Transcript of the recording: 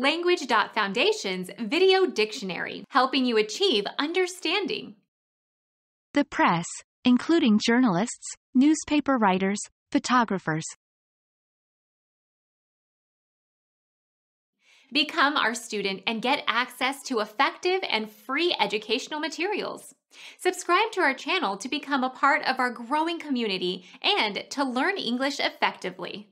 Language.Foundation's Video Dictionary, helping you achieve understanding. The press, including journalists, newspaper writers, photographers. Become our student and get access to effective and free educational materials. Subscribe to our channel to become a part of our growing community and to learn English effectively.